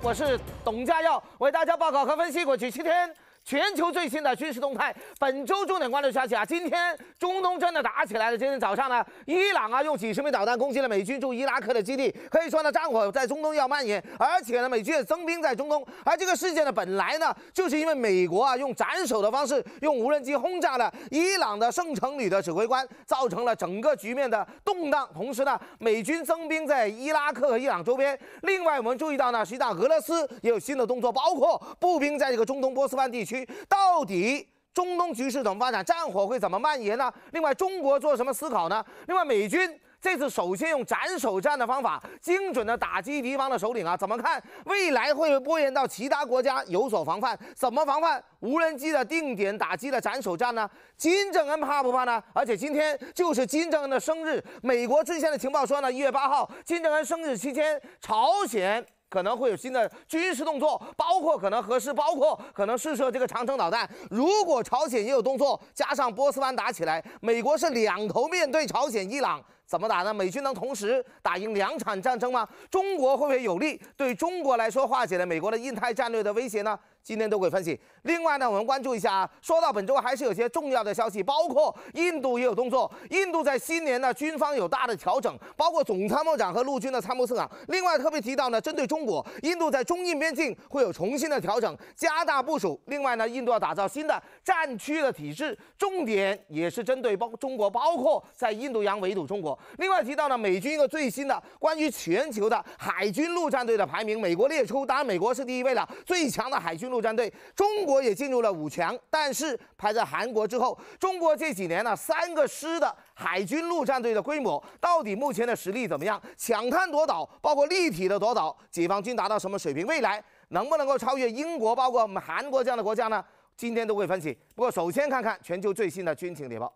我是董家耀，为大家报告和分析过去七天。全球最新的军事动态，本周重点关注消息啊！今天中东真的打起来了。今天早上呢，伊朗啊用几十枚导弹攻击了美军驻伊拉克的基地，可以说呢战火在中东要蔓延，而且呢美军也增兵在中东。而这个事件呢本来呢就是因为美国啊用斩首的方式用无人机轰炸了伊朗的圣城旅的指挥官，造成了整个局面的动荡。同时呢美军增兵在伊拉克和伊朗周边。另外我们注意到呢，实际上俄罗斯也有新的动作，包括步兵在这个中东波斯湾地区。到底中东局势怎么发展？战火会怎么蔓延呢？另外，中国做什么思考呢？另外，美军这次首先用斩首战的方法，精准的打击敌方的首领啊，怎么看？未来会不会波延到其他国家有所防范？怎么防范无人机的定点打击的斩首战呢？金正恩怕不怕呢？而且今天就是金正恩的生日，美国最新的情报说呢，一月八号金正恩生日期间，朝鲜。可能会有新的军事动作，包括可能核试，包括可能试射这个长城导弹。如果朝鲜也有动作，加上波斯湾打起来，美国是两头面对朝鲜、伊朗。怎么打呢？美军能同时打赢两场战争吗？中国会不会有利？对中国来说，化解了美国的印太战略的威胁呢？今天都会分析。另外呢，我们关注一下啊，说到本周还是有些重要的消息，包括印度也有动作。印度在新年呢，军方有大的调整，包括总参谋长和陆军的参谋次长。另外特别提到呢，针对中国，印度在中印边境会有重新的调整，加大部署。另外呢，印度要打造新的战区的体制，重点也是针对包中国，包括在印度洋围堵中国。另外提到呢，美军一个最新的关于全球的海军陆战队的排名，美国列出，当然美国是第一位了，最强的海军陆战队。中国也进入了五强，但是排在韩国之后。中国这几年呢，三个师的海军陆战队的规模，到底目前的实力怎么样？抢滩夺岛，包括立体的夺岛，解放军达到什么水平？未来能不能够超越英国，包括我们韩国这样的国家呢？今天都会分析。不过首先看看全球最新的军情谍报。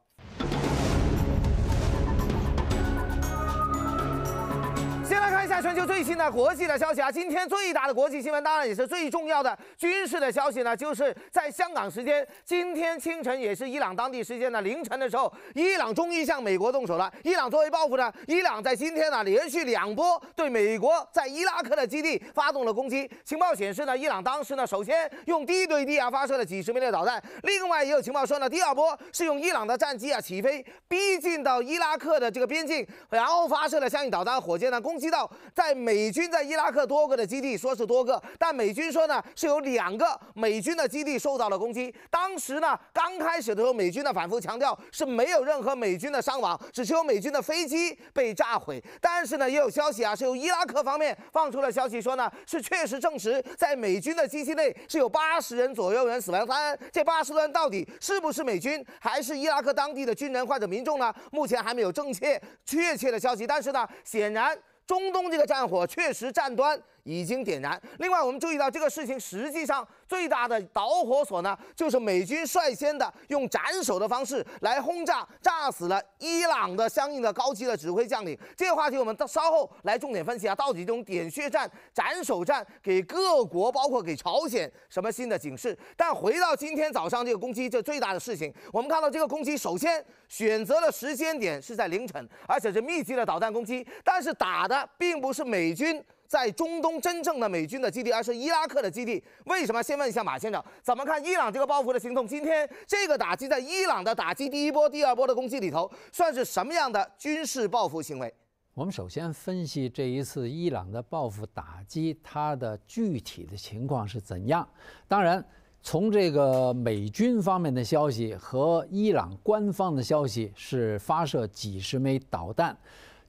先来看一下全球最新的国际的消息啊！今天最大的国际新闻，当然也是最重要的军事的消息呢，就是在香港时间今天清晨，也是伊朗当地时间的凌晨的时候，伊朗终于向美国动手了。伊朗作为报复呢，伊朗在今天呢连续两波对美国在伊拉克的基地发动了攻击。情报显示呢，伊朗当时呢首先用低对地啊发射了几十枚的导弹，另外也有情报说呢，第二波是用伊朗的战机啊起飞，逼近到伊拉克的这个边境，然后发射了相应导弹、火箭呢攻击。到在美军在伊拉克多个的基地，说是多个，但美军说呢是有两个美军的基地受到了攻击。当时呢刚开始的时候，美军呢反复强调是没有任何美军的伤亡，只是有美军的飞机被炸毁。但是呢也有消息啊，是由伊拉克方面放出了消息说呢是确实证实，在美军的机器内是有八十人左右人死亡。当然，这八十人到底是不是美军，还是伊拉克当地的军人或者民众呢？目前还没有正确确切的消息。但是呢，显然。中东这个战火确实战端。已经点燃。另外，我们注意到这个事情实际上最大的导火索呢，就是美军率先的用斩首的方式来轰炸，炸死了伊朗的相应的高级的指挥将领。这个话题我们到稍后来重点分析啊，到底这种点穴战、斩首战给各国，包括给朝鲜什么新的警示？但回到今天早上这个攻击，这最大的事情，我们看到这个攻击首先选择了时间点是在凌晨，而且是密集的导弹攻击，但是打的并不是美军。在中东真正的美军的基地，而是伊拉克的基地。为什么？先问一下马先生，怎么看伊朗这个报复的行动？今天这个打击在伊朗的打击第一波、第二波的攻击里头，算是什么样的军事报复行为？我们首先分析这一次伊朗的报复打击，它的具体的情况是怎样？当然，从这个美军方面的消息和伊朗官方的消息是发射几十枚导弹。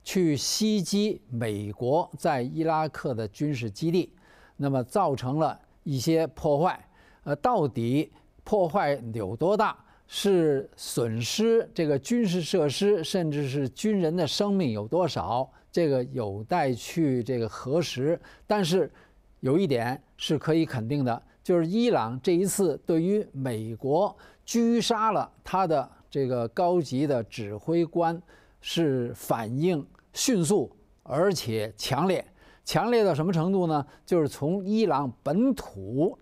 去袭击美国在伊拉克的军事基地，那么造成了一些破坏。呃，到底破坏有多大？是损失这个军事设施，甚至是军人的生命有多少？这个有待去这个核实。但是有一点是可以肯定的，就是伊朗这一次对于美国狙杀了他的这个高级的指挥官，是反应。迅速而且强烈，强烈到什么程度呢？就是从伊朗本土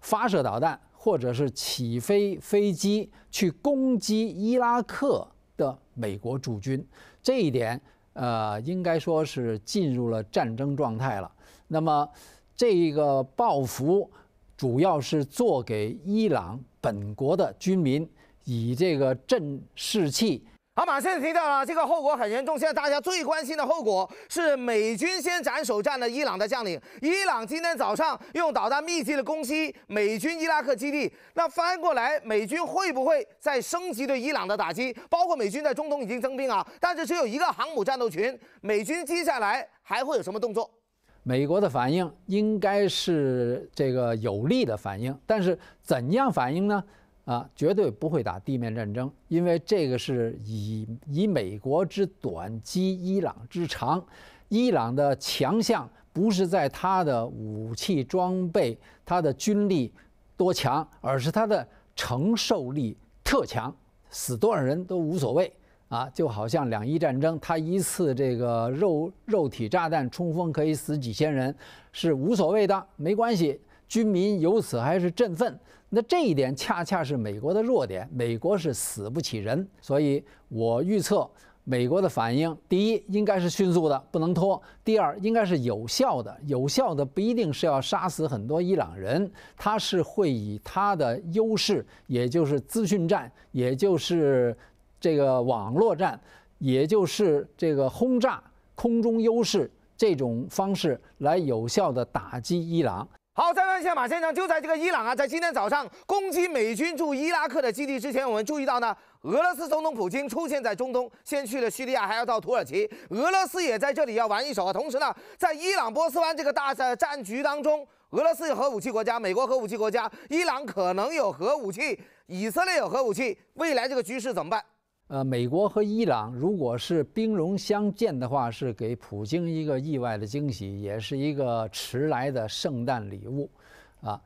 发射导弹，或者是起飞飞机去攻击伊拉克的美国驻军，这一点呃，应该说是进入了战争状态了。那么这个报复主要是做给伊朗本国的军民，以这个振士气。好，马上提到了这个后果很严重。现在大家最关心的后果是美军先斩首战了伊朗的将领。伊朗今天早上用导弹密集的攻击美军伊拉克基地。那翻过来，美军会不会再升级对伊朗的打击？包括美军在中东已经增兵啊，但是只有一个航母战斗群。美军接下来还会有什么动作？美国的反应应该是这个有利的反应，但是怎样反应呢？啊，绝对不会打地面战争，因为这个是以以美国之短击伊朗之长。伊朗的强项不是在它的武器装备、它的军力多强，而是它的承受力特强，死多少人都无所谓啊！就好像两伊战争，它一次这个肉肉体炸弹冲锋可以死几千人，是无所谓的，没关系，军民由此还是振奋。那这一点恰恰是美国的弱点，美国是死不起人，所以我预测美国的反应，第一应该是迅速的，不能拖；第二应该是有效的，有效的不一定是要杀死很多伊朗人，他是会以他的优势，也就是资讯战，也就是这个网络战，也就是这个轰炸空中优势这种方式来有效的打击伊朗。好，再问一下马先生，就在这个伊朗啊，在今天早上攻击美军驻伊拉克的基地之前，我们注意到呢，俄罗斯总统普京出现在中东，先去了叙利亚，还要到土耳其，俄罗斯也在这里要玩一手啊。同时呢，在伊朗波斯湾这个大的战局当中，俄罗斯有核武器国家，美国核武器国家，伊朗可能有核武器，以色列有核武器，未来这个局势怎么办？呃，美国和伊朗如果是兵戎相见的话，是给普京一个意外的惊喜，也是一个迟来的圣诞礼物，啊，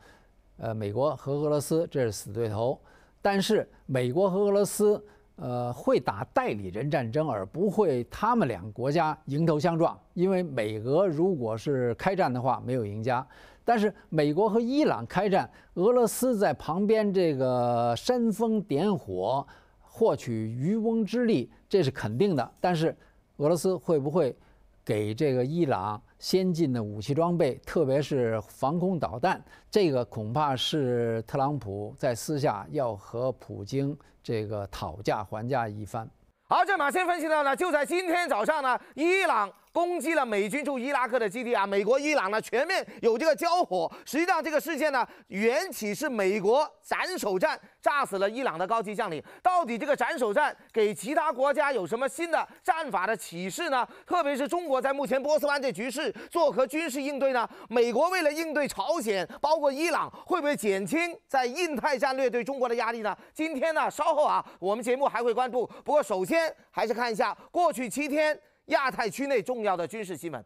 呃，美国和俄罗斯这是死对头，但是美国和俄罗斯呃会打代理人战争，而不会他们两个国家迎头相撞，因为美俄如果是开战的话，没有赢家，但是美国和伊朗开战，俄罗斯在旁边这个煽风点火。获取渔翁之利，这是肯定的。但是，俄罗斯会不会给这个伊朗先进的武器装备，特别是防空导弹？这个恐怕是特朗普在私下要和普京这个讨价还价一番。好，这马先分析到呢，就在今天早上呢，伊朗。攻击了美军驻伊拉克的基地啊！美国、伊朗呢全面有这个交火。实际上，这个事件呢缘起是美国斩首战炸死了伊朗的高级将领。到底这个斩首战给其他国家有什么新的战法的启示呢？特别是中国在目前波斯湾这局势做何军事应对呢？美国为了应对朝鲜，包括伊朗，会不会减轻在印太战略对中国的压力呢？今天呢，稍后啊，我们节目还会关注。不过，首先还是看一下过去七天。亚太区内重要的军事新闻。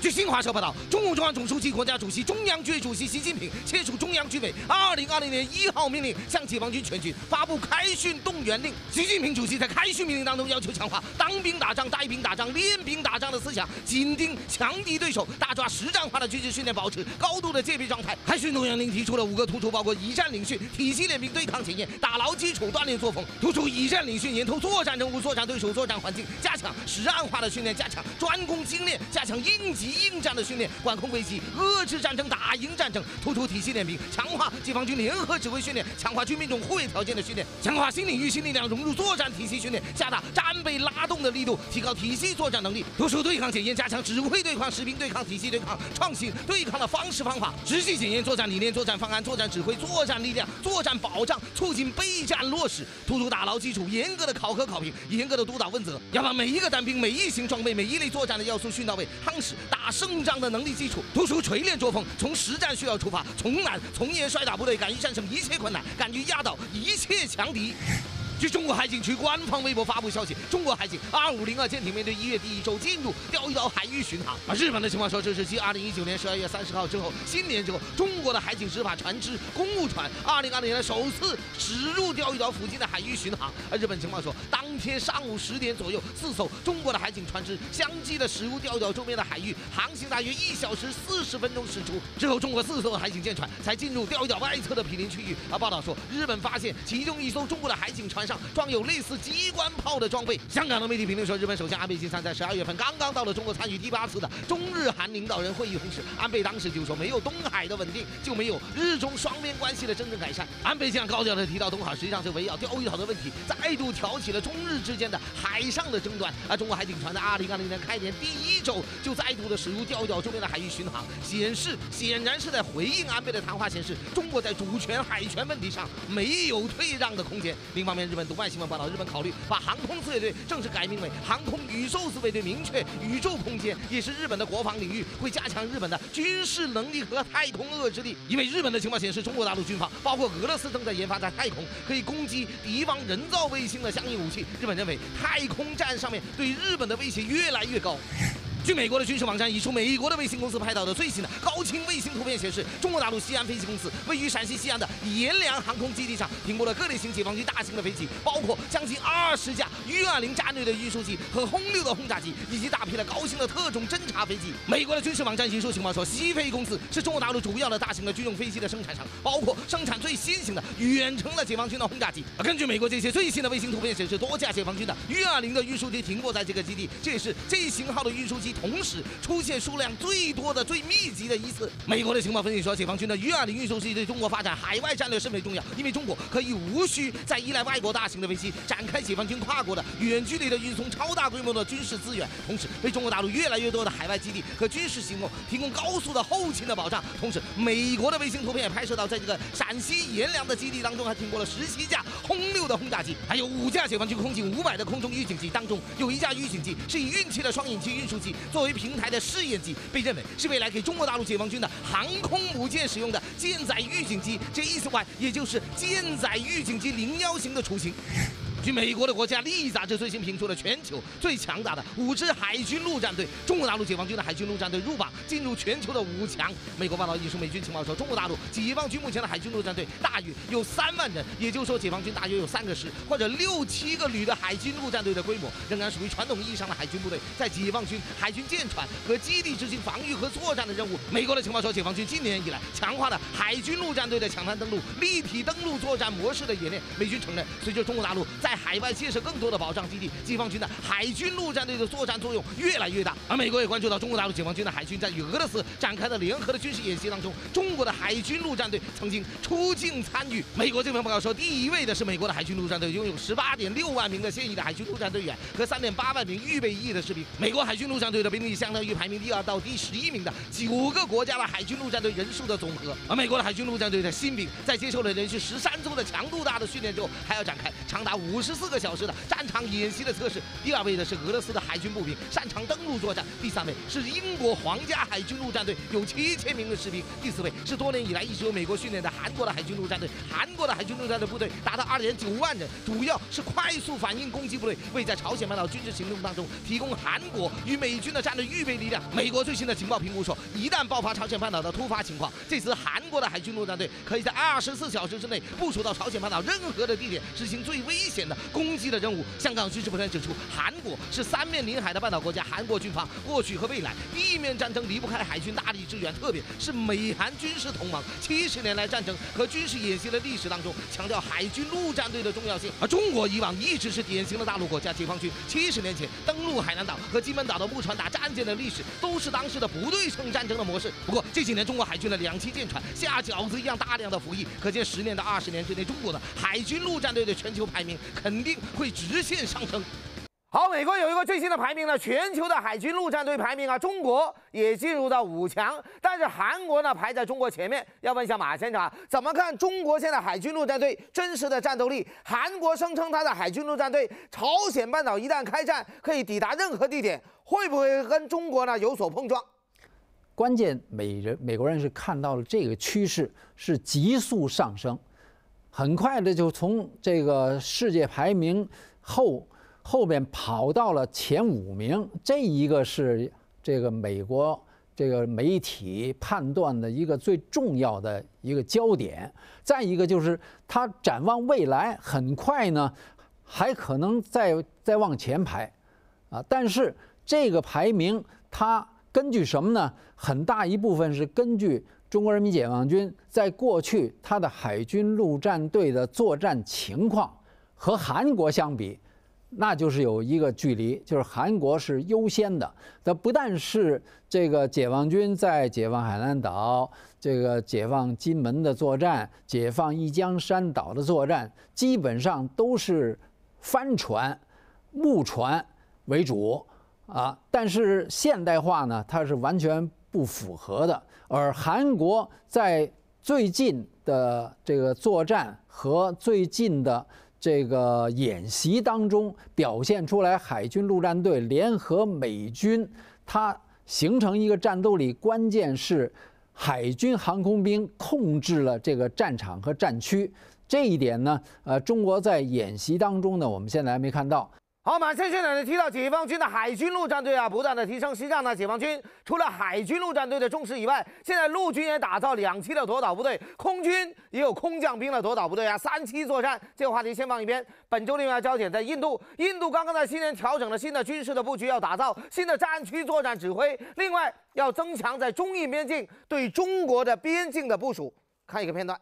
据新华社报道，中共中央总书记、国家主席、中央军委主席习近平签署中央军委二零二零年一号命令，向解放军全军发布开训动员令。习近平主席在开训命令当中要求强化当兵打仗、带兵打仗、练兵打仗的思想，紧盯强敌对手，大抓实战化的军事训练，保持高度的戒备状态。开训动员令提出了五个突出，包括以战领训、体系练兵、对抗检验、打牢基础、锻炼作风。突出以战领训，研究作战任务、作战对手、作战环境，加强实战化的训练，加强专攻精练，加强应急。应战的训练，管控危机，遏制战争，打赢战争，突出体系练兵，强化解放军联合指挥训练，强化军民种互为条件的训练，强化新领域新力量融入作战体系训练，加大战备拉动的力度，提高体系作战能力，突出对抗检验，加强指挥对抗、士兵对抗、体系对抗、创新对抗的方式方法，持续检验作战理念、作战方案、作战指挥、作战力量、作战保障，促进备战落实，突出打牢基础，严格的考核考评，严格的督导问责，要把每一个单兵、每一型装备、每一类作战的要素训到位，夯实打。打胜仗的能力基础，突出锤炼作风，从实战需要出发，从难从严摔打部队，敢于战胜一切困难，敢于压倒一切强敌。据中国海警局官方微博发布消息，中国海警二五零二舰艇面对一月第一周进入钓鱼岛海域巡航。而日本的情况说，这是继二零一九年十二月三十号之后，新年之后，中国的海警执法船只公务船二零二零年首次驶入钓鱼岛附近的海域巡航。而日本情况说，当天上午十点左右，四艘中国的海警船只相继的驶入钓鱼岛周边的海域，航行大约一小时四十分钟驶出。之后，中国四艘海警舰船才进入钓鱼岛外侧的毗邻区域。而报道说，日本发现其中一艘中国的海警船。上装有类似机关炮的装备。香港的媒体评论说，日本首相安倍晋三在十二月份刚刚到了中国参与第八次的中日韩领导人会议，同时安倍当时就说，没有东海的稳定，就没有日中双边关系的真正改善。安倍这样高调的提到东海，实际上是围绕钓鱼岛的问题，再度挑起了中日之间的海上的争端。而中国海警船在二零二零年开年第一周就再度的驶入钓鱼岛周边的海域巡航，显示显然是在回应安倍的谈话，显示中国在主权海权问题上没有退让的空间。另一方面，日读卖新闻报道，日本考虑把航空自卫队正式改名为航空宇宙自卫队，明确宇宙空间也是日本的国防领域，会加强日本的军事能力和太空遏制力。因为日本的情报显示，中国大陆军方包括俄罗斯正在研发在太空可以攻击敌方人造卫星的相应武器。日本认为太空战上面对日本的威胁越来越高。据美国的军事网站一出，美国的卫星公司拍到的最新的高清卫星图片显示，中国大陆西安飞机公司位于陕西西安的阎良航空基地上停泊了各类型解放军大型的飞机，包括将近二十架运20战略的运输机和轰六的轰炸机，以及大批的高清的特种侦察飞机。美国的军事网站引述情报说，西飞公司是中国大陆主要的大型的军用飞机的生产商，包括生产最新型的远程的解放军的轰炸机。根据美国这些最新的卫星图片显示，多架解放军的运20的运输机停泊在这个基地，这也是这一型号的运输机。同时出现数量最多的、最密集的一次。美国的情报分析说，解放军的 U-20 运输机对中国发展海外战略甚为重要，因为中国可以无需再依赖外国大型的飞机展开解放军跨国的远距离的运送超大规模的军事资源，同时为中国大陆越来越多的海外基地和军事行动提供高速的后勤的保障。同时，美国的卫星图片也拍摄到，在这个陕西阎良的基地当中，还停泊了十七架轰六的轰炸机，还有五架解放军空警五百的空中预警机，当中有一架预警机是以运气的双引擎运输机作为平台的试验机，被认为是未来给中国大陆解放军的航空母舰使用的舰载预警机。这意思话，也就是舰载预警机零幺型的雏形。据美国的国家利益杂志最新评出了全球最强大的五支海军陆战队，中国大陆解放军的海军陆战队入榜进入全球的五强。美国报道引述美军情报说，中国大陆解放军目前的海军陆战队大约有三万人，也就是说，解放军大约有三个师或者六七个旅的海军陆战队的规模，仍然属于传统意义上的海军部队，在解放军海军舰船和基地执行防御和作战的任务。美国的情报说，解放军今年以来强化了海军陆战队的抢滩登陆、立体登陆作战模式的演练。美军承认，随着中国大陆在在海外建设更多的保障基地，解放军的海军陆战队的作战作用越来越大。而美国也关注到中国大陆解放军的海军在与俄罗斯展开的联合的军事演习当中，中国的海军陆战队曾经出境参与。美国这份报告说，第一位的是美国的海军陆战队，拥有十八点六万名的现役的海军陆战队员和三点八万名预备役的士兵。美国海军陆战队的兵力相当于排名第二到第十一名的九个国家的海军陆战队人数的总和。而美国的海军陆战队的新兵在接受了连续十三周的强度大的训练之后，还要展开长达五十四个小时的战场演习的测试。第二位呢是俄罗斯的军步兵，擅长登陆作战。第三位是英国皇家海军陆战队，有七千名的士兵。第四位是多年以来一直由美国训练的韩国的海军陆战队，韩国的海军陆战队部队达到二点九万人，主要是快速反应攻击部队，为在朝鲜半岛军事行动当中提供韩国与美军的战略预备力量。美国最新的情报评估说，一旦爆发朝鲜半岛的突发情况，这次韩国的海军陆战队可以在二十四小时之内部署到朝鲜半岛任何的地点，执行最危险的攻击的任务。香港军事部团指出，韩国是三面临海的半岛国家，韩国军方过去和未来地面战争离不开海军大力支援，特别是美韩军事同盟七十年来战争和军事演习的历史当中，强调海军陆战队的重要性。而中国以往一直是典型的大陆国家，解放军七十年前登陆海南岛和金门岛的木船打战舰的历史，都是当时的不对称战争的模式。不过这几年中国海军的两栖舰船下饺子一样大量的服役，可见十年到二十年之内，中国的海军陆战队的全球排名肯定会直线上升。好，美国有一个最新的排名呢，全球的海军陆战队排名啊，中国也进入到五强，但是韩国呢排在中国前面。要问一下马先生啊，怎么看中国现在海军陆战队真实的战斗力？韩国声称他的海军陆战队朝鲜半岛一旦开战，可以抵达任何地点，会不会跟中国呢有所碰撞？关键美人美国人是看到了这个趋势是急速上升，很快的就从这个世界排名后。后边跑到了前五名，这一个是这个美国这个媒体判断的一个最重要的一个焦点。再一个就是他展望未来，很快呢还可能再再往前排，啊，但是这个排名它根据什么呢？很大一部分是根据中国人民解放军在过去它的海军陆战队的作战情况。和韩国相比，那就是有一个距离，就是韩国是优先的。它不但是这个解放军在解放海南岛、这个解放金门的作战、解放一江山岛的作战，基本上都是帆船、木船为主啊。但是现代化呢，它是完全不符合的。而韩国在最近的这个作战和最近的这个演习当中表现出来，海军陆战队联合美军，它形成一个战斗力，关键是海军航空兵控制了这个战场和战区。这一点呢，呃，中国在演习当中呢，我们现在还没看到。好，马上现在呢提到解放军的海军陆战队啊，不断的提升。实际上呢，解放军除了海军陆战队的重视以外，现在陆军也打造两栖的夺岛部队，空军也有空降兵的夺岛部队啊，三栖作战。这个话题先放一边。本周另外焦点在印度，印度刚刚在新年调整了新的军事的布局，要打造新的战区作战指挥，另外要增强在中印边境对中国的边境的部署。看一个片段。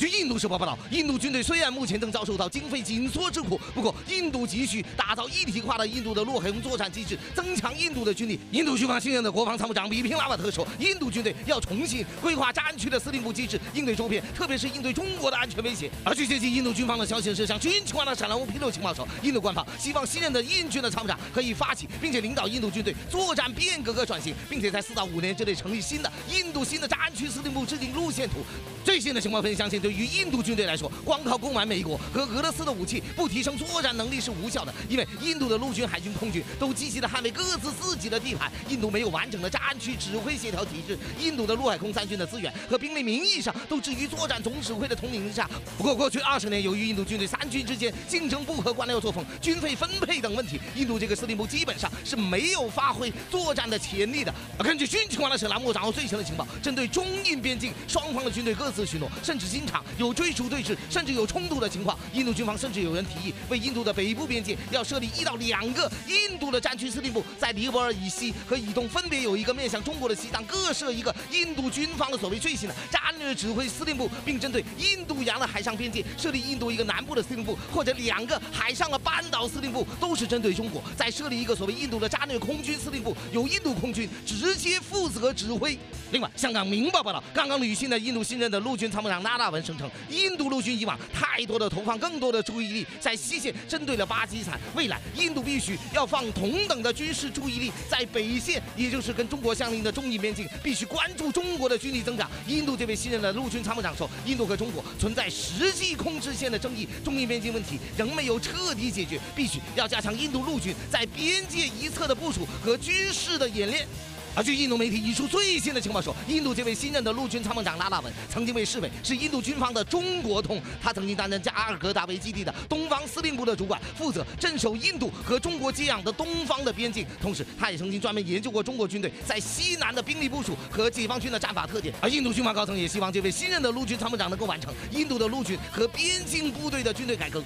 据印度时报报道，印度军队虽然目前正遭受到经费紧缩之苦，不过印度急需打造一体化的印度的陆海空作战机制，增强印度的军力。印度军方新任的国防参谋长比平拉瓦特说，印度军队要重新规划战区的司令部机制，应对周边，特别是应对中国的安全威胁。而据接近印度军方的消息是，向军情官的闪蓝乌披露情报说，印度官方希望新任的印军的参谋长可以发起并且领导印度军队作战变革和转型，并且在四到五年之内成立新的印度新的战区司令部，制定路线图。最新的情报分析相信对。对于印度军队来说，光靠购买美国和俄罗斯的武器，不提升作战能力是无效的。因为印度的陆军、海军、空军都积极的捍卫各自自己的地盘，印度没有完整的战区指挥协调体制。印度的陆海空三军的资源和兵力名义上都置于作战总指挥的统领之下。不过，过去二十年，由于印度军队三军之间竞争不和、官僚作风、军费分配等问题，印度这个司令部基本上是没有发挥作战的潜力的。根据军情官的省栏目掌握最新的情报，针对中印边境双方的军队各自巡逻，甚至经常。有追逐对峙，甚至有冲突的情况。印度军方甚至有人提议，为印度的北部边界要设立一到两个印度的战区司令部，在尼泊尔以西和以东分别有一个面向中国的西藏，各设一个印度军方的所谓最新的战略指挥司令部，并针对印度洋的海上边界设立印度一个南部的司令部，或者两个海上的半岛司令部，都是针对中国再设立一个所谓印度的战略空军司令部，由印度空军直接负责指挥。另外，香港明报报道，刚刚履新的印度新任的陆军参谋长纳纳文。声称印度陆军以往太多的投放更多的注意力在西线，针对了巴基斯坦。未来印度必须要放同等的军事注意力在北线，也就是跟中国相邻的中印边境，必须关注中国的军力增长。印度这位新任的陆军参谋长说，印度和中国存在实际控制线的争议，中印边境问题仍没有彻底解决，必须要加强印度陆军在边界一侧的部署和军事的演练。而据印度媒体一出最新的情报说，印度这位新任的陆军参谋长拉纳文曾经被视为是印度军方的中国通。他曾经担任加尔各答为基地的东方司令部的主管，负责镇守印度和中国接壤的东方的边境。同时，他也曾经专门研究过中国军队在西南的兵力部署和解放军的战法特点。而印度军方高层也希望这位新任的陆军参谋长能够完成印度的陆军和边境部队的军队改革。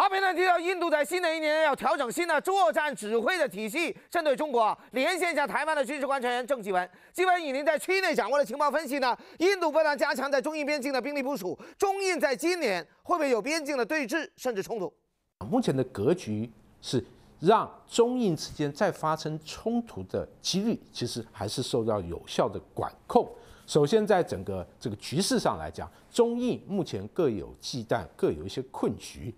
好，片段提到印度在新的一年要调整新的作战指挥的体系，针对中国连线一下台湾的军事观察员郑继文，继文以您在区内掌握的情报分析呢？印度不断加强在中印边境的兵力部署，中印在今年会不会有边境的对峙甚至冲突？目前的格局是让中印之间再发生冲突的几率，其实还是受到有效的管控。首先，在整个这个局势上来讲，中印目前各有忌惮，各有一些困局。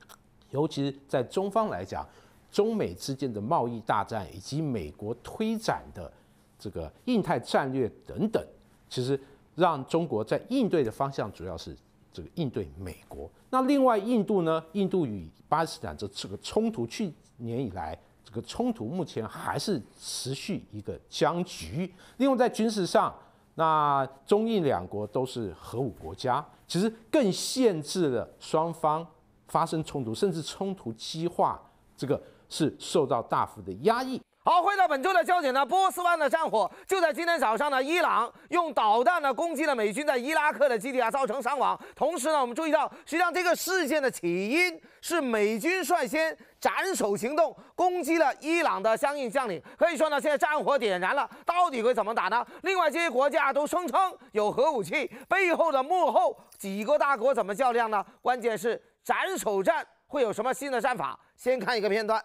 尤其是在中方来讲，中美之间的贸易大战以及美国推展的这个印太战略等等，其实让中国在应对的方向主要是这个应对美国。那另外，印度呢？印度与巴基斯坦这这个冲突，去年以来这个冲突目前还是持续一个僵局。另外，在军事上，那中印两国都是核武国家，其实更限制了双方。发生冲突，甚至冲突激化，这个是受到大幅的压抑。好，回到本周的焦点呢，波斯湾的战火就在今天早上呢，伊朗用导弹呢攻击了美军在伊拉克的基地啊，造成伤亡。同时呢，我们注意到，实际上这个事件的起因是美军率先斩首行动，攻击了伊朗的相应将领。可以说呢，现在战火点燃了，到底会怎么打呢？另外，这些国家都声称有核武器，背后的幕后几个大国怎么较量呢？关键是。斩首战会有什么新的战法？先看一个片段。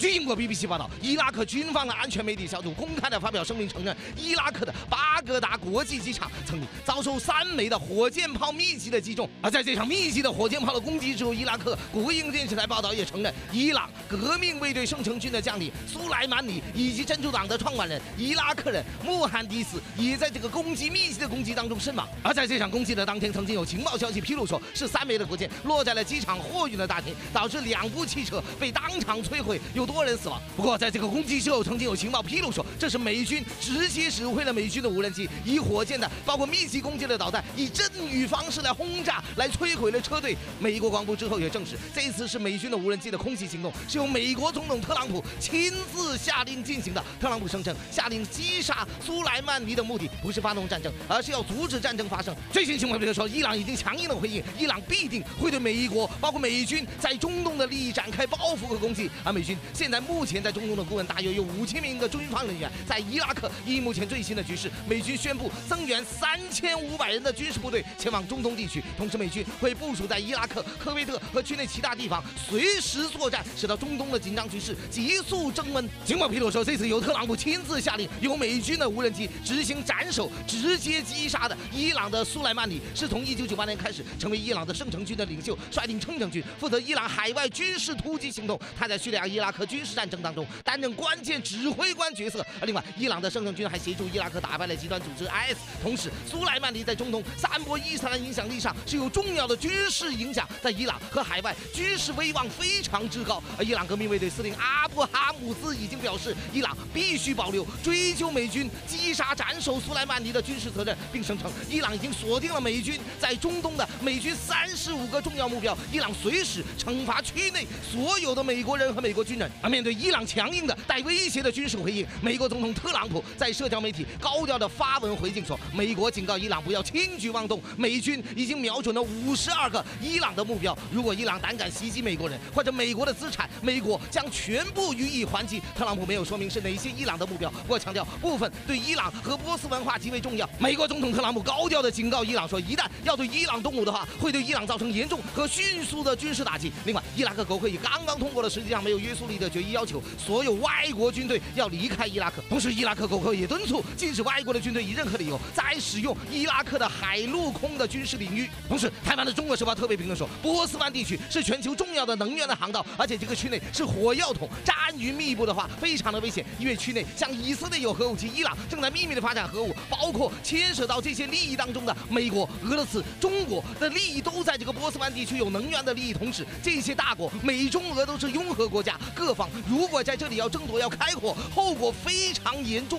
据英国 BBC 报道，伊拉克军方的安全媒体小组公开的发表声明，承认伊拉克的巴格达国际机场曾遭受三枚的火箭炮密集的击中。而在这场密集的火箭炮的攻击之后，伊拉克国营电视台报道也承认，伊朗革命卫队圣城军的将领苏莱曼尼以及真主党的创办人伊拉克人穆罕迪斯也在这个攻击密集的攻击当中身亡。而在这场攻击的当天，曾经有情报消息披露说，是三枚的火箭落在了机场货运的大厅，导致两部汽车被当场摧毁。有多人死亡。不过，在这个攻击之后，曾经有情报披露说，这是美军直接指挥了美军的无人机以火箭的，包括密集攻击的导弹，以阵雨方式来轰炸，来摧毁了车队。美国广播之后也证实，这次是美军的无人机的空袭行动，是由美国总统特朗普亲自下令进行的。特朗普声称，下令击杀苏莱曼尼的目的不是发动战争，而是要阻止战争发生。最新情况比如说，伊朗已经强硬的回应，伊朗必定会对美国，包括美军在中东的利益展开报复和攻击。而美军现在目前在中东的顾问大约有五千名的军方人员，在伊拉克。以目前最新的局势，美军宣布增援三千五百人的军事部队前往中东地区，同时美军会部署在伊拉克、科威特和区内其他地方，随时作战，使得中东的紧张局势急速升温。情报披露说，这次由特朗普亲自下令，由美军的无人机执行斩首，直接击杀的伊朗的苏莱曼尼，是从一九九八年开始成为伊朗的圣城军的领袖，率领圣城军负责伊朗海外军事突击行动。他在叙利亚、伊拉克军事战争当中担任关键指挥官角色。而另外，伊朗的圣城军还协助伊拉克打败了极端组织 IS。同时，苏莱曼尼在中东散播伊斯兰影响力上是有重要的军事影响，在伊朗和海外军事威望非常之高。而伊朗革命卫队司令阿布哈姆斯已经表示，伊朗必须保留追究美军击杀斩首苏莱曼尼的军事责任，并声称伊朗已经锁定了美军在中东的美军三十五个重要目标，伊朗随时惩罚区内所有的美国人和美国军人。而面对伊朗强硬的带威胁的军事回应，美国总统特朗普在社交媒体高调的发文回敬说：“美国警告伊朗不要轻举妄动，美军已经瞄准了五十二个伊朗的目标。如果伊朗胆敢袭击美国人或者美国的资产，美国将全部予以还击。”特朗普没有说明是哪些伊朗的目标，不过强调部分对伊朗和波斯文化极为重要。美国总统特朗普高调的警告伊朗说：“一旦要对伊朗动武的话，会对伊朗造成严重和迅速的军事打击。”另外，伊拉克国会也刚刚通过了实际上没有约束力的决议，要求所有外国军队要离开伊拉克。同时，伊拉克国会也敦促禁止外国的军队以任何理由再使用伊拉克的海陆空的军事领域。同时，台湾的《中国时报》特别评论说，波斯湾地区是全球重要的能源的航道，而且这个区内是火药桶，战云密布的话，非常的危险。因为区内像以色列有核武器，伊朗正在秘密的发展核武，包括牵涉到这些利益当中的美国、俄罗斯、中国的利益都在这个波斯湾地区有能源的利益。同时，这些大国美中俄都是拥核国家，各方如果在这里要争夺、要开火，后果非常严重。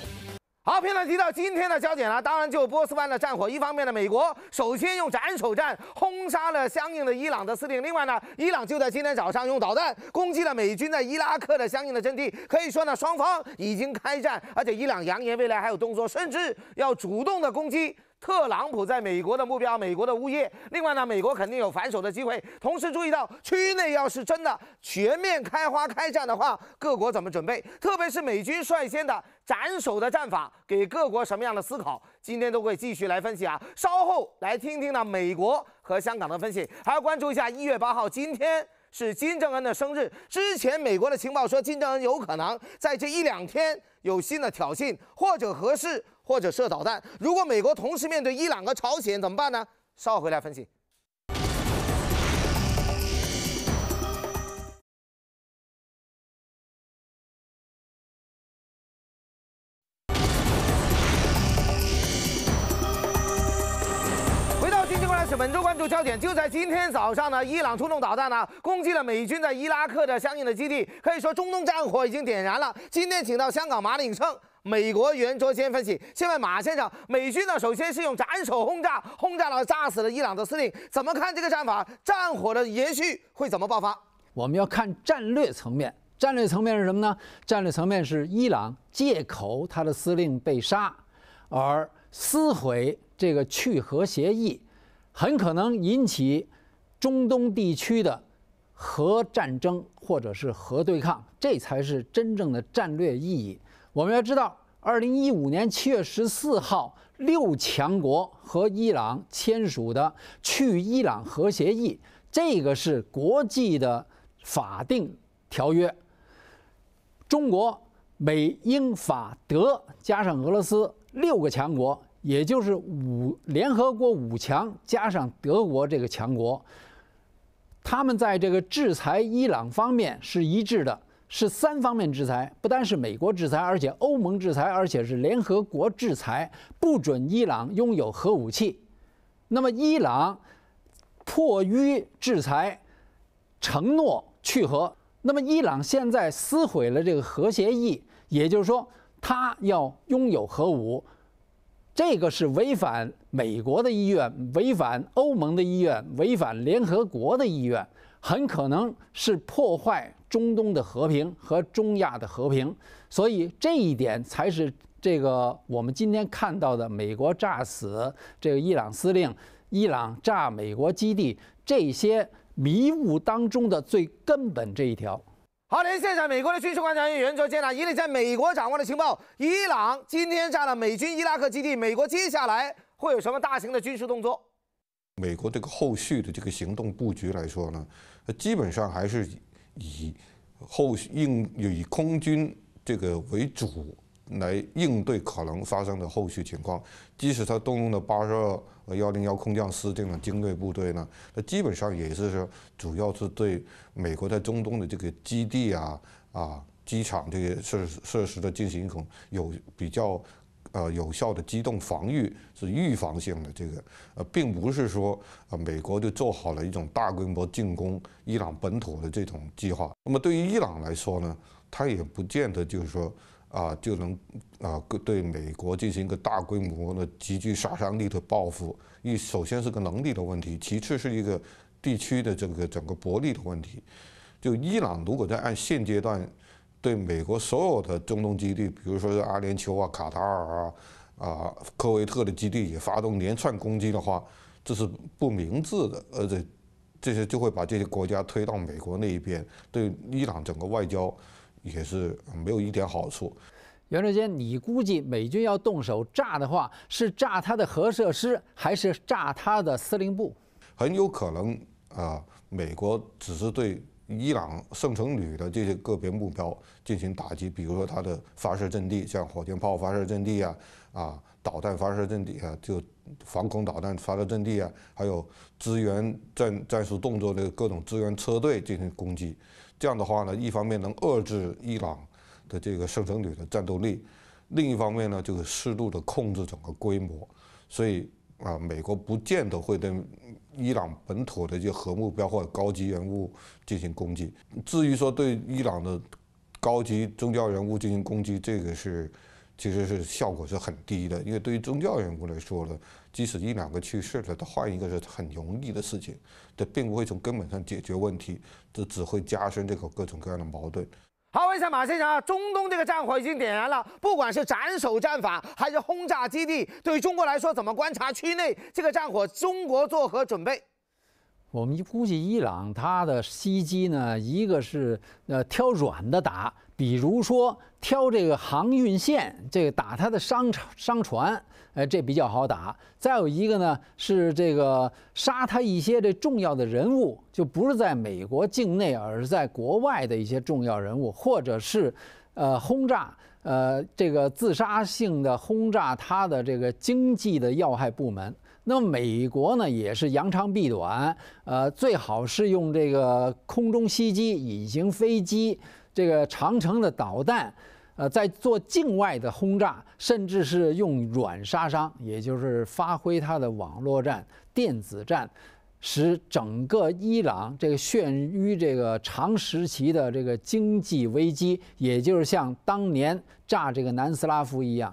好，片段提到今天的焦点呢，当然就波斯湾的战火。一方面呢，美国首先用斩首战轰杀了相应的伊朗的司令；另外呢，伊朗就在今天早上用导弹攻击了美军在伊拉克的相应的阵地。可以说呢，双方已经开战，而且伊朗扬言未来还有动作，甚至要主动的攻击。特朗普在美国的目标，美国的物业。另外呢，美国肯定有反手的机会。同时注意到，区内要是真的全面开花开战的话，各国怎么准备？特别是美军率先的斩首的战法，给各国什么样的思考？今天都会继续来分析啊。稍后来听听呢，美国和香港的分析，还要关注一下一月八号，今天是金正恩的生日。之前美国的情报说，金正恩有可能在这一两天有新的挑衅，或者核试。或者射导弹，如果美国同时面对伊朗和朝鲜怎么办呢？稍后回来分析。回到经济观察室，本周关注焦点就在今天早上呢，伊朗出动导弹呢，攻击了美军在伊拉克的相应的基地，可以说中东战火已经点燃了。今天请到香港马鼎盛。美国圆桌先分析，先问马先生，美军呢首先是用斩首轰炸，轰炸了炸死了伊朗的司令，怎么看这个战法？战火的延续会怎么爆发？我们要看战略层面，战略层面是什么呢？战略层面是伊朗借口他的司令被杀，而撕毁这个去核协议，很可能引起中东地区的核战争或者是核对抗，这才是真正的战略意义。我们要知道，二零一五年七月十四号，六强国和伊朗签署的去伊朗核协议，这个是国际的法定条约。中国、美、英、法、德加上俄罗斯六个强国，也就是五联合国五强加上德国这个强国，他们在这个制裁伊朗方面是一致的。是三方面制裁，不单是美国制裁，而且欧盟制裁，而且是联合国制裁，不准伊朗拥有核武器。那么伊朗迫于制裁，承诺去核。那么伊朗现在撕毁了这个核协议，也就是说，他要拥有核武，这个是违反美国的意愿，违反欧盟的意愿，违反联合国的意愿，很可能是破坏。中东的和平和中亚的和平，所以这一点才是这个我们今天看到的美国炸死这个伊朗司令、伊朗炸美国基地这些迷雾当中的最根本这一条。好，连线上美国的军事观察员袁卓坚呢，以你在美国掌握的情报，伊朗今天炸了美军伊拉克基地，美国接下来会有什么大型的军事动作？美国这个后续的这个行动布局来说呢，基本上还是。以后续应以空军这个为主来应对可能发生的后续情况，即使他动用了八十二幺零幺空降师这种精锐部队呢，那基本上也是说，主要是对美国在中东的这个基地啊啊机场这些设设施的进行一种有比较。呃，有效的机动防御是预防性的，这个呃，并不是说呃，美国就做好了一种大规模进攻伊朗本土的这种计划。那么对于伊朗来说呢，他也不见得就是说啊就能啊对美国进行一个大规模的极具杀伤力的报复。一首先是个能力的问题，其次是一个地区的这个整个国力的问题。就伊朗如果在按现阶段。对美国所有的中东基地，比如说是阿联酋啊、卡塔尔啊、啊科威特的基地也发动连串攻击的话，这是不明智的，而且这些就会把这些国家推到美国那一边，对伊朗整个外交也是没有一点好处。袁志坚，你估计美军要动手炸的话，是炸他的核设施，还是炸他的司令部？很有可能啊，美国只是对。伊朗圣城旅的这些个别目标进行打击，比如说它的发射阵地，像火箭炮发射阵地啊，啊，导弹发射阵地啊，就防空导弹发射阵地啊，还有支援战战术动作的各种支援车队进行攻击。这样的话呢，一方面能遏制伊朗的这个圣城旅的战斗力，另一方面呢，就是适度的控制整个规模。所以啊，美国不见得会对。伊朗本土的一些核目标或者高级人物进行攻击。至于说对伊朗的高级宗教人物进行攻击，这个是其实是效果是很低的。因为对于宗教人物来说呢，即使一两个去世了，他换一个是很容易的事情，这并不会从根本上解决问题，这只会加深这个各种各样的矛盾。好，问一下马先生啊，中东这个战火已经点燃了，不管是斩首战法还是轰炸基地，对于中国来说，怎么观察区内这个战火？中国作何准备？我们估计伊朗它的袭击呢，一个是呃挑软的打，比如说挑这个航运线，这个打它的商商船。哎，这比较好打。再有一个呢，是这个杀他一些这重要的人物，就不是在美国境内，而是在国外的一些重要人物，或者是，呃，轰炸，呃，这个自杀性的轰炸他的这个经济的要害部门。那么美国呢，也是扬长避短，呃，最好是用这个空中袭击、隐形飞机、这个长城的导弹。呃，在做境外的轰炸，甚至是用软杀伤，也就是发挥它的网络战、电子战，使整个伊朗这个陷于这个长时期的这个经济危机，也就是像当年炸这个南斯拉夫一样。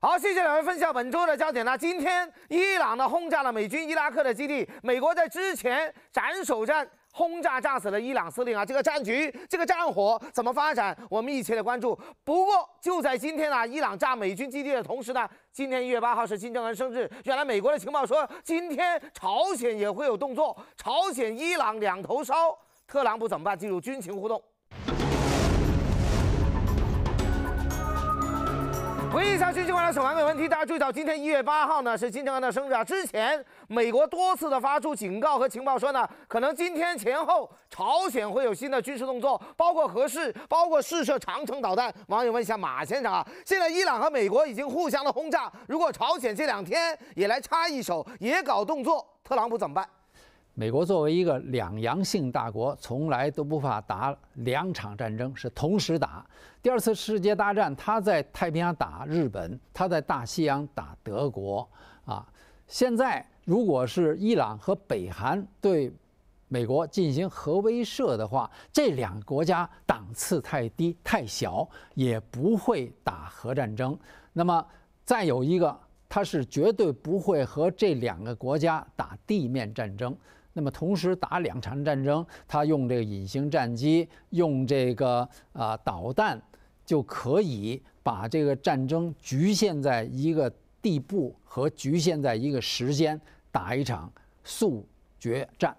好，谢谢两位分享本周的焦点呢。今天伊朗呢轰炸了美军伊拉克的基地，美国在之前斩首战。轰炸炸死了伊朗司令啊！这个战局，这个战火怎么发展？我们密切的关注。不过就在今天啊，伊朗炸美军基地的同时呢，今天一月八号是金正恩生日。原来美国的情报说，今天朝鲜也会有动作，朝鲜、伊朗两头烧。特朗普怎么办？进入军情互动。回忆一下军情观的首完美问题，大家注意到，今天一月八号呢是金正恩的生日啊。之前美国多次的发出警告和情报说呢，可能今天前后朝鲜会有新的军事动作，包括核试，包括试射长城导弹。网友问一下马先生啊，现在伊朗和美国已经互相的轰炸，如果朝鲜这两天也来插一手，也搞动作，特朗普怎么办？美国作为一个两洋性大国，从来都不怕打两场战争，是同时打。第二次世界大战，他在太平洋打日本，他在大西洋打德国，啊，现在如果是伊朗和北韩对美国进行核威慑的话，这两个国家档次太低太小，也不会打核战争。那么再有一个，他是绝对不会和这两个国家打地面战争。那么同时打两场战争，他用这个隐形战机，用这个啊导弹，就可以把这个战争局限在一个地步和局限在一个时间，打一场速决战。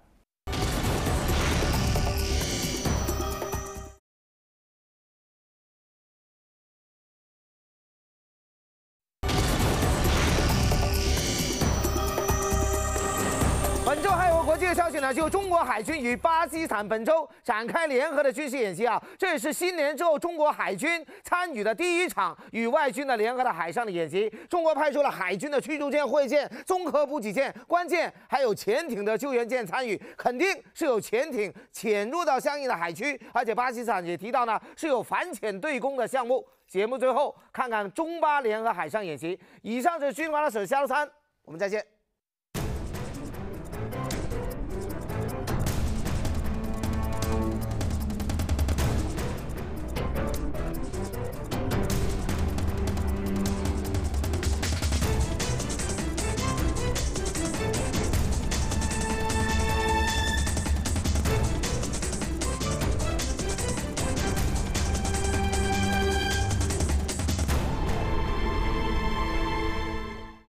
周还有个国际的消息呢，就中国海军与巴基斯坦本周展开联合的军事演习。啊，这也是新年之后中国海军参与的第一场与外军的联合的海上的演习。中国派出了海军的驱逐舰、护卫舰、综合补给舰，关键还有潜艇的救援舰参与，肯定是有潜艇潜入到相应的海区，而且巴基斯坦也提到呢是有反潜对攻的项目。节目最后看看中巴联合海上演习。以上是军方的沈夏洛三，我们再见。